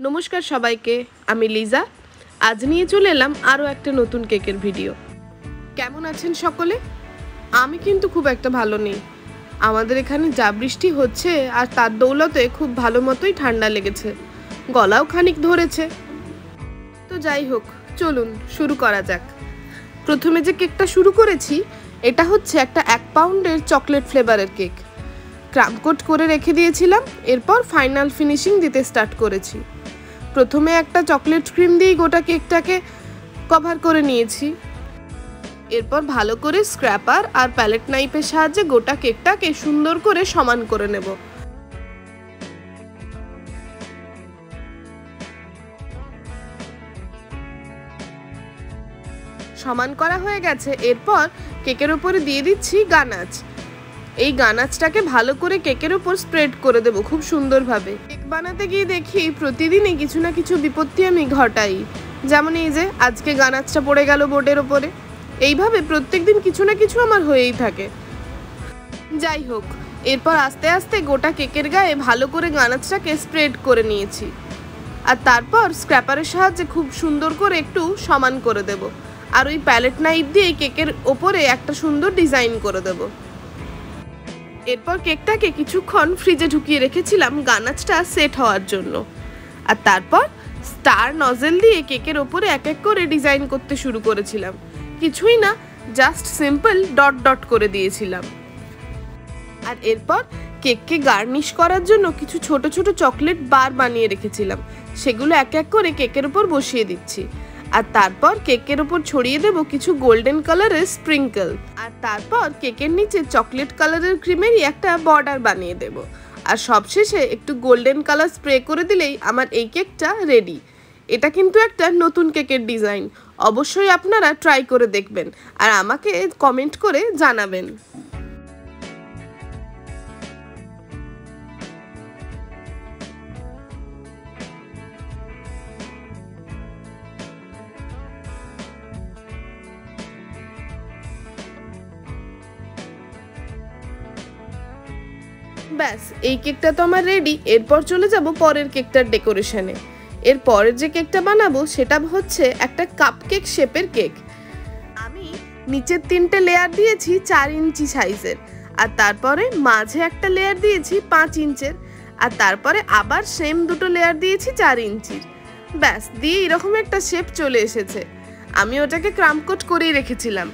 নমস্কার সবাইকে, আমি লিজা। আজ নিয়ে চলে এলাম আরও একটা নতুন কেকের ভিডিও। কেমন আছেন সকলে? আমি কিন্তু খুব একটা ভালো নেই। আমাদের এখানে যা বৃষ্টি হচ্ছে আর তার দৌলতে খুব ভালো মতোই ঠান্ডা লেগেছে। গলাও খানিক ধরেছে। তো যাই হোক, চলুন শুরু করা যাক। প্রথমে যে কেকটা শুরু করেছি, এটা হচ্ছে একটা এক পাউন্ডের চকলেট ফ্লেভারের কেক। ক্রামকোট করে রেখে দিয়েছিলাম, এরপর ফাইনাল ফিনিশিং দিতে স্টার্ট করেছি। প্রথমে একটা চকলেট ক্রিম দিয়েই গোটা কেকটাকে কভার করে নিয়েছি। এরপর ভালো করে স্ক্র্যাপার আর প্যালেট নাইফের সাহায্যে গোটা কেকটাকে সুন্দর করে সমান করে নেব। সমান করা হয়ে গেছে। এরপর কেকের উপরে দিয়ে দিচ্ছি গানাচ। এই গানাচটাকে ভালো করে কেকের উপর স্প্রেড করে দেবো খুব সুন্দরভাবে। কেক বানাতে গিয়ে দেখি প্রতিদিনই কিছু না কিছু বিপত্তি আমি ঘটাই। যেমন এই যে, আজকে গানাচটা পড়ে গেল বোর্ডের ওপরে। এইভাবে প্রত্যেক দিন কিছু না কিছু আমার হয়েই থাকে। যাই হোক, এরপর আস্তে আস্তে গোটা কেকের গায়ে ভালো করে গানাচটাকে স্প্রেড করে নিয়েছি। আর তারপর স্ক্র্যাপারের সাহায্যে খুব সুন্দর করে একটু সমান করে দেব। আর ওই প্যালেট নাইফ দিয়ে কেকের ওপরে একটা সুন্দর ডিজাইন করে দেবো। এরপর কেকটাকে কিছুক্ষণ ফ্রিজে ঢুকিয়ে রেখেছিলাম গানাচটা সেট হওয়ার জন্য। আর তারপর স্টার নজেল দিয়ে কেকের ওপরে এক এক করে ডিজাইন করতে শুরু করেছিলাম। কিছুই না জাস্ট সিম্পল ডট ডট করে দিয়েছিলাম। আর এরপর কেককে গার্নিশ করার জন্য কিছু ছোট ছোট চকলেট বার বানিয়ে রেখেছিলাম। সেগুলো এক এক করে কেকের উপর বসিয়ে দিচ্ছি। আর তারপর কেকের উপর ছড়িয়ে দেব কিছু গোল্ডেন কালারের স্প্রিঙ্কল আর তারপর কেকের নিচে চকলেট কালারের ক্রিমেরই একটা বর্ডার বানিয়ে দেব। আর সবশেষে একটু গোল্ডেন কালার স্প্রে করে দিলেই আমার এই কেকটা রেডি এটা কিন্তু একটা নতুন কেকের ডিজাইন অবশ্যই আপনারা ট্রাই করে দেখবেন। আর আমাকে কমেন্ট করে জানাবেন। ব্যাস, এই কেকটা তো আমার রেডি এরপর চলে যাব পরের কেকটার ডেকোরেশনে এর পরের যে কেকটা বানাবো, সেটা হচ্ছে একটা কাপকেক শেপের কেক আমি নিচের তিনটে লেয়ার দিয়েছি চার ইঞ্চি সাইজের আর তারপরে মাঝে একটা লেয়ার দিয়েছি পাঁচ ইঞ্চের, আর তারপরে আবার সেম দুটো লেয়ার দিয়েছি চার ইঞ্চির। ব্যাস, দিয়ে এরকম একটা শেপ চলে এসেছে। আমি ওটাকে ক্রামকোট করেই রেখেছিলাম।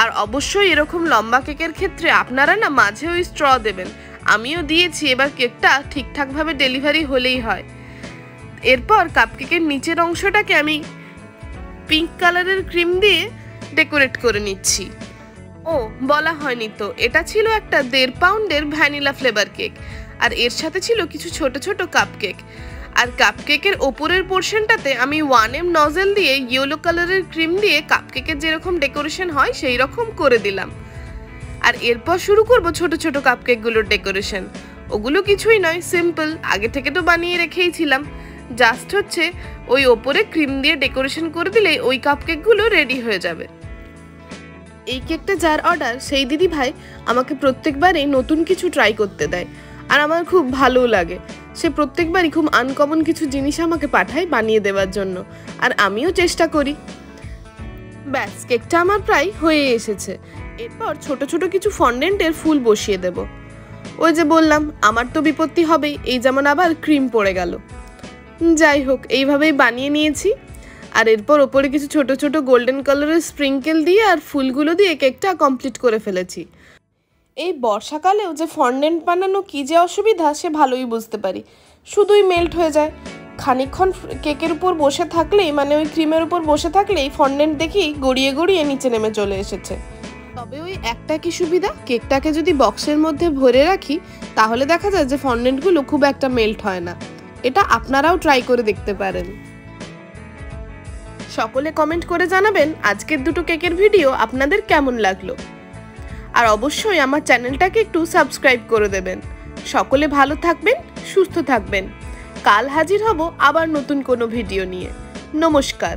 আর অবশ্যই এরকম লম্বা কেকের ক্ষেত্রে আপনারা না মাঝে ওই স্ট্র দেবেন। আমিও দিয়েছি, এবার কেকটা ঠিকঠাকভাবে ডেলিভারি হলেই হয়। এরপর কাপকেকের নিচের অংশটাকে আমি পিঙ্ক কালারের ক্রিম দিয়ে ডেকোরেট করে নিচ্ছি। ও, বলা হয়নি তো, এটা ছিল একটা দেড় পাউন্ডের ভ্যানিলা ফ্লেভার কেক, আর এর সাথে ছিল কিছু ছোট ছোট কাপকেক। আর কাপকেকের ওপরের পোর্শনটাতে আমি ওয়ান এম নজেল দিয়ে ইয়েলো কালারের ক্রিম দিয়ে কাপকেকের যেরকম ডেকোরেশন হয় সেই রকম করে দিলাম। আর এরপর শুরু করব ছোট ছোট কাপকেকগুলোর ডেকোরেশন ওগুলো কিছুই নয় সিম্পল আগে থেকে তো বানিয়ে রেখেইছিলাম। জাস্ট হচ্ছে ওই ওপরে ক্রিম দিয়ে ডেকোরেশন করে দিলে ওই কাপকেকগুলো রেডি হয়ে যাবে। এই কেকটা যার অর্ডার সেই দিদি ভাই আমাকে প্রত্যেকবারই নতুন কিছু ট্রাই করতে দেয়। আর আমার খুব ভালোও লাগে। সে প্রত্যেকবারই খুব আনকমন কিছু জিনিস আমাকে পাঠায় বানিয়ে দেওয়ার জন্য। আর আমিও চেষ্টা করি। ব্যাস কেকটা আমার প্রায় হয়ে এসেছে। এরপর ছোট ছোট কিছু ফন্ডেন্টের ফুল বসিয়ে দেব। ওই যে বললাম, আমার তো বিপত্তি হবেই, এই যেমন আবার ক্রিম পড়ে গেল। যাই হোক, এইভাবেই বানিয়ে নিয়েছি। আর এরপর ওপরে কিছু ছোট ছোট গোল্ডেন কালারের স্প্রিঙ্কেল দিয়ে আর ফুলগুলো দিয়ে কেকটা কমপ্লিট করে ফেলেছি। এই বর্ষাকালেও যে ফন্ডেন্ট বানানো কী যে অসুবিধা, সে ভালোই বুঝতে পারি। শুধুই মেল্ট হয়ে যায়। খানিকক্ষণ কেকের উপর বসে থাকলেই মানে ওই ক্রিমের উপর বসে থাকলেই, ফন্ডেন্ট দেখি গড়িয়ে গড়িয়ে নিচে নেমে চলে এসেছে। তবে ওই একটা কি সুবিধা? কেকটাকে যদি বক্সের মধ্যে ভরে রাখি, তাহলে দেখা যায় যে ফন্ডেন্টগুলো খুব একটা মেল্ট হয় না। এটা আপনারাও ট্রাই করে দেখতে পারেন। সকলে কমেন্ট করে জানাবেন আজকের দুটো কেকের ভিডিও আপনাদের কেমন লাগল। আর অবশ্যই আমার চ্যানেলটাকে একটু সাবস্ক্রাইব করে দেবেন। সকলে ভালো থাকবেন, সুস্থ থাকবেন। কাল হাজির হব আবার নতুন কোনো ভিডিও নিয়ে। নমস্কার।